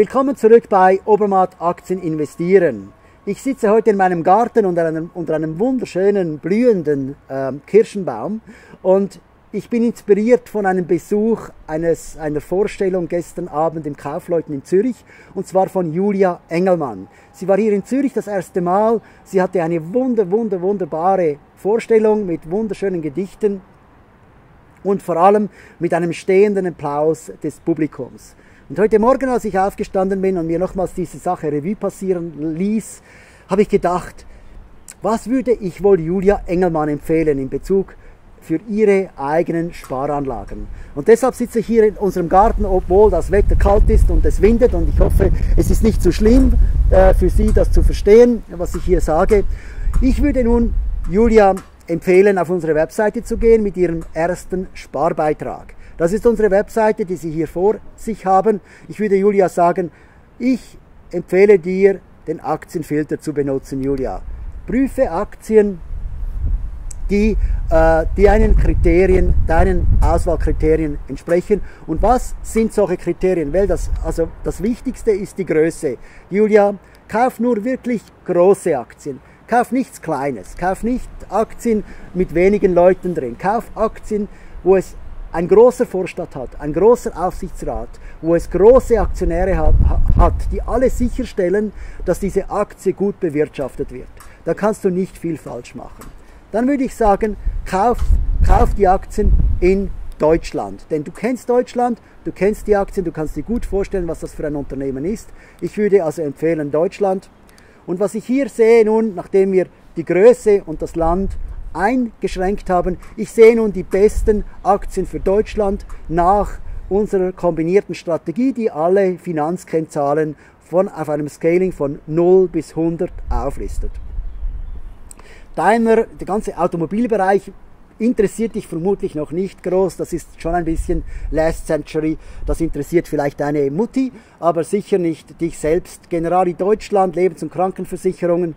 Willkommen zurück bei Obermatt Aktien investieren. Ich sitze heute in meinem Garten unter einem, unter einem wunderschönen, blühenden äh, Kirschenbaum und ich bin inspiriert von einem Besuch eines, einer Vorstellung gestern Abend im Kaufleuten in Zürich und zwar von Julia Engelmann. Sie war hier in Zürich das erste Mal. Sie hatte eine wunder, wunder, wunderbare Vorstellung mit wunderschönen Gedichten und vor allem mit einem stehenden Applaus des Publikums. Und heute Morgen, als ich aufgestanden bin und mir nochmals diese Sache Revue passieren ließ, habe ich gedacht, was würde ich wohl Julia Engelmann empfehlen in Bezug für ihre eigenen Sparanlagen. Und deshalb sitze ich hier in unserem Garten, obwohl das Wetter kalt ist und es windet und ich hoffe, es ist nicht zu so schlimm äh, für Sie, das zu verstehen, was ich hier sage. Ich würde nun Julia empfehlen, auf unsere Webseite zu gehen mit ihrem ersten Sparbeitrag. Das ist unsere Webseite, die Sie hier vor sich haben. Ich würde Julia sagen, ich empfehle dir, den Aktienfilter zu benutzen, Julia. Prüfe Aktien, die, äh, die einen Kriterien, deinen Auswahlkriterien entsprechen. Und was sind solche Kriterien? Weil das, also das Wichtigste ist die Größe. Julia, kauf nur wirklich große Aktien. Kauf nichts Kleines. Kauf nicht Aktien mit wenigen Leuten drin. Kauf Aktien, wo es ein großer Vorstand hat, ein großer Aufsichtsrat, wo es große Aktionäre hat, hat, die alle sicherstellen, dass diese Aktie gut bewirtschaftet wird, da kannst du nicht viel falsch machen. Dann würde ich sagen, kauf, kauf die Aktien in Deutschland. Denn du kennst Deutschland, du kennst die Aktien, du kannst dir gut vorstellen, was das für ein Unternehmen ist. Ich würde also empfehlen Deutschland. Und was ich hier sehe nun, nachdem wir die Größe und das Land eingeschränkt haben. Ich sehe nun die besten Aktien für Deutschland nach unserer kombinierten Strategie, die alle Finanzkennzahlen von, auf einem Scaling von 0 bis 100 auflistet. Daimler, der ganze Automobilbereich interessiert dich vermutlich noch nicht groß. Das ist schon ein bisschen Last Century. Das interessiert vielleicht deine Mutti, aber sicher nicht dich selbst. Generali Deutschland, Lebens- und Krankenversicherungen,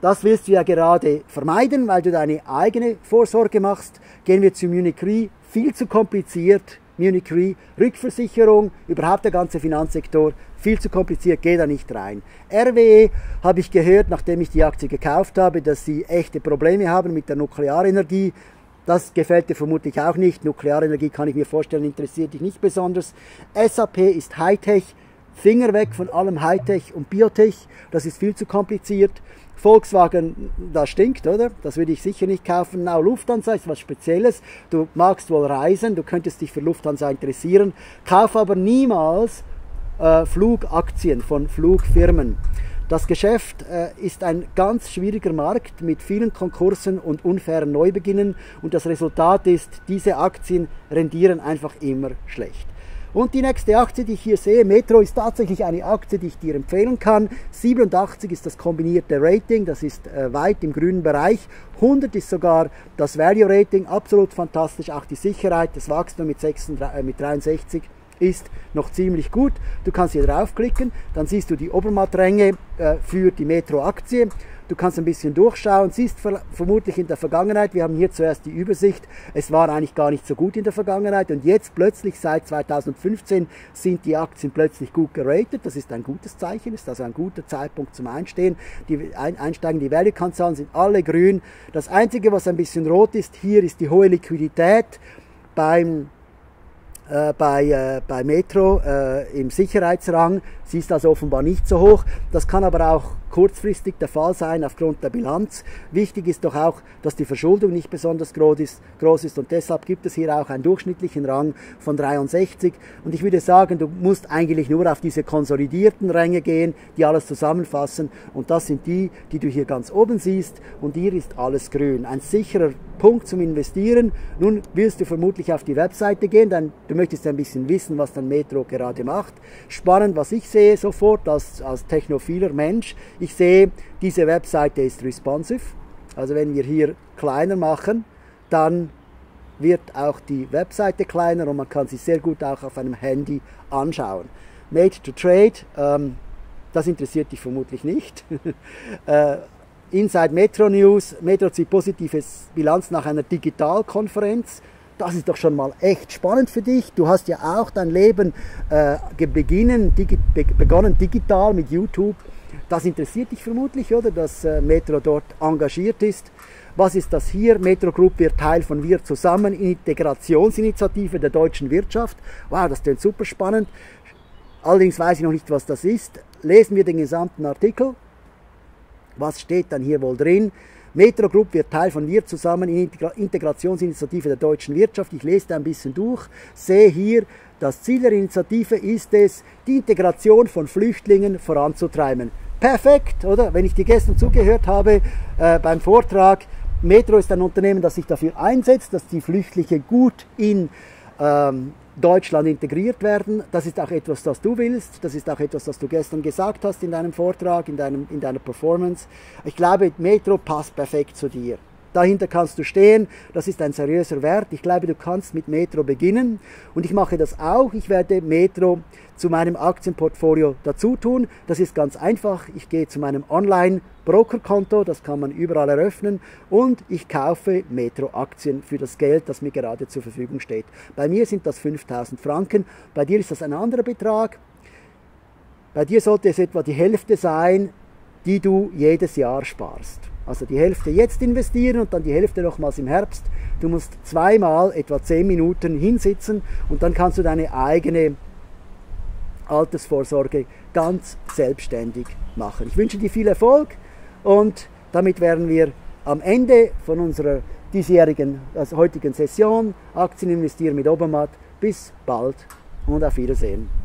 das willst du ja gerade vermeiden, weil du deine eigene Vorsorge machst. Gehen wir zu Munich Re, viel zu kompliziert. Munich Re, Rückversicherung, überhaupt der ganze Finanzsektor, viel zu kompliziert, geh da nicht rein. RWE habe ich gehört, nachdem ich die Aktie gekauft habe, dass sie echte Probleme haben mit der Nuklearenergie. Das gefällt dir vermutlich auch nicht. Nuklearenergie kann ich mir vorstellen, interessiert dich nicht besonders. SAP ist Hightech. Finger weg von allem Hightech und Biotech. Das ist viel zu kompliziert. Volkswagen, das stinkt, oder? Das würde ich sicher nicht kaufen. Now, Lufthansa ist was Spezielles. Du magst wohl reisen, du könntest dich für Lufthansa interessieren. Kauf aber niemals äh, Flugaktien von Flugfirmen. Das Geschäft äh, ist ein ganz schwieriger Markt mit vielen Konkursen und unfairen Neubeginnen und das Resultat ist, diese Aktien rendieren einfach immer schlecht. Und die nächste Aktie, die ich hier sehe, Metro ist tatsächlich eine Aktie, die ich dir empfehlen kann. 87 ist das kombinierte Rating, das ist äh, weit im grünen Bereich. 100 ist sogar das Value Rating, absolut fantastisch. Auch die Sicherheit, das Wachstum mit, 66, äh, mit 63 ist noch ziemlich gut. Du kannst hier draufklicken, dann siehst du die Obermattränge äh, für die Metro-Aktie. Du kannst ein bisschen durchschauen, siehst vermutlich in der Vergangenheit, wir haben hier zuerst die Übersicht, es war eigentlich gar nicht so gut in der Vergangenheit und jetzt plötzlich seit 2015 sind die Aktien plötzlich gut geratet. Das ist ein gutes Zeichen, ist also ein guter Zeitpunkt zum Einstehen. Die Einsteigen, die Value-Kennzahlen sind alle grün. Das Einzige, was ein bisschen rot ist, hier ist die hohe Liquidität beim äh, bei, äh, bei Metro äh, im Sicherheitsrang. Sie ist also offenbar nicht so hoch. Das kann aber auch kurzfristig der Fall sein aufgrund der Bilanz. Wichtig ist doch auch, dass die Verschuldung nicht besonders groß ist, groß ist und deshalb gibt es hier auch einen durchschnittlichen Rang von 63 und ich würde sagen, du musst eigentlich nur auf diese konsolidierten Ränge gehen, die alles zusammenfassen und das sind die, die du hier ganz oben siehst und hier ist alles grün. Ein sicherer Punkt zum Investieren. Nun willst du vermutlich auf die Webseite gehen, denn du möchtest ein bisschen wissen, was dann Metro gerade macht. Spannend, was ich sehe sofort als, als technophiler Mensch. Ich sehe, diese Webseite ist responsive. Also wenn wir hier kleiner machen, dann wird auch die Webseite kleiner und man kann sie sehr gut auch auf einem Handy anschauen. Made to Trade, ähm, das interessiert dich vermutlich nicht. äh, Inside Metro News, Metro zieht positives Bilanz nach einer Digitalkonferenz. Das ist doch schon mal echt spannend für dich. Du hast ja auch dein Leben äh, beginnen, digi begonnen digital mit YouTube. Das interessiert dich vermutlich, oder? Dass äh, Metro dort engagiert ist. Was ist das hier? Metro Group wird Teil von Wir zusammen, Integrationsinitiative der deutschen Wirtschaft. Wow, das klingt super spannend. Allerdings weiß ich noch nicht, was das ist. Lesen wir den gesamten Artikel. Was steht dann hier wohl drin? Metro Group wird Teil von Wir zusammen, Integrationsinitiative der deutschen Wirtschaft. Ich lese da ein bisschen durch, sehe hier, das Ziel der Initiative ist es, die Integration von Flüchtlingen voranzutreiben. Perfekt, oder? Wenn ich dir gestern zugehört habe äh, beim Vortrag, Metro ist ein Unternehmen, das sich dafür einsetzt, dass die Flüchtlinge gut in ähm, Deutschland integriert werden. Das ist auch etwas, das du willst. Das ist auch etwas, das du gestern gesagt hast in deinem Vortrag, in, deinem, in deiner Performance. Ich glaube, Metro passt perfekt zu dir. Dahinter kannst du stehen, das ist ein seriöser Wert. Ich glaube, du kannst mit Metro beginnen und ich mache das auch. Ich werde Metro zu meinem Aktienportfolio dazu tun. Das ist ganz einfach. Ich gehe zu meinem Online-Brokerkonto, das kann man überall eröffnen und ich kaufe Metro-Aktien für das Geld, das mir gerade zur Verfügung steht. Bei mir sind das 5000 Franken, bei dir ist das ein anderer Betrag. Bei dir sollte es etwa die Hälfte sein, die du jedes Jahr sparst. Also die Hälfte jetzt investieren und dann die Hälfte nochmals im Herbst. Du musst zweimal etwa 10 Minuten hinsitzen und dann kannst du deine eigene Altersvorsorge ganz selbstständig machen. Ich wünsche dir viel Erfolg und damit wären wir am Ende von unserer diesjährigen, also heutigen Session Aktien investieren mit Obermatt. Bis bald und auf Wiedersehen.